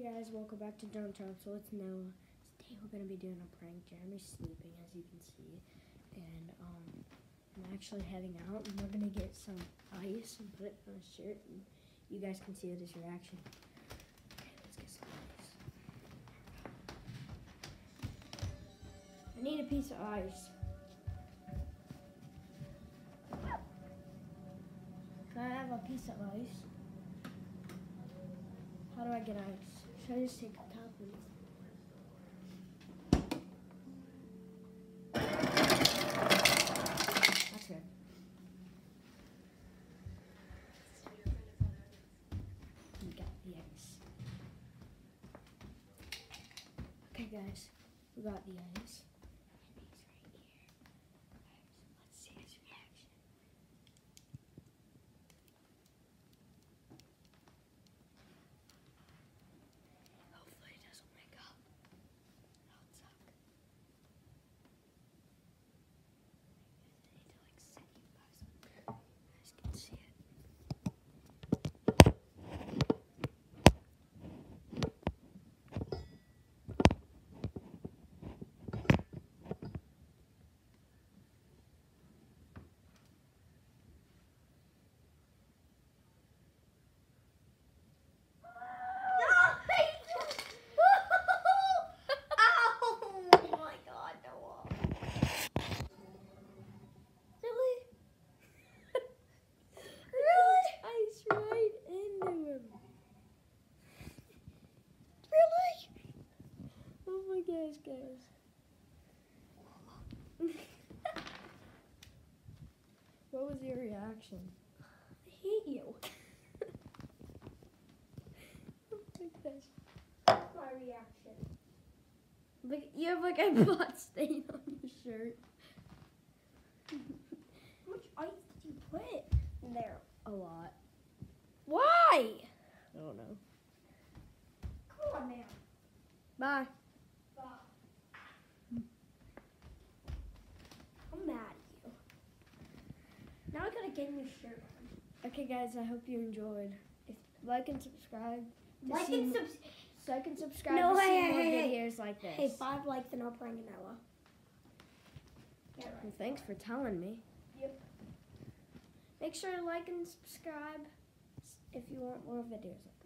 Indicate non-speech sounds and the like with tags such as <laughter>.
Hey guys, welcome back to Downtown. So it's Noah. Today we're gonna be doing a prank. Jeremy's sleeping, as you can see, and um, I'm actually heading out, and we're gonna get some ice and put it on his shirt, and you guys can see his reaction. Okay, let's get some ice. I need a piece of ice. Can I have a piece of ice? How do I get ice? I just take the top. We got the ice. Okay, guys, we got the ice. And he's right here. Guys, let's see his reaction. Hopefully it doesn't wake up. That would suck. I need to like sit you guys up. You guys can see it. Oh my god, Noah. Really? really? Ice right into him. Really? Oh my gosh, guys. <laughs> what was your reaction? I hate you. Oh my gosh. My reaction. Look, you have like a <laughs> blood stain on your shirt. How much ice did you put in there? A lot. Why? I don't know. Come on, man. Bye. I'm mad at you. Now I gotta get a new shirt on. Okay, guys, I hope you enjoyed. If, like and subscribe. to Like see and mo- subs- So I can subscribe No, to hey, see hey, more hey, videos like this. Hey, five likes and I'll prank Noah. Yeah, Well, thanks for telling me. Yep. Make sure to like and subscribe if you want more videos like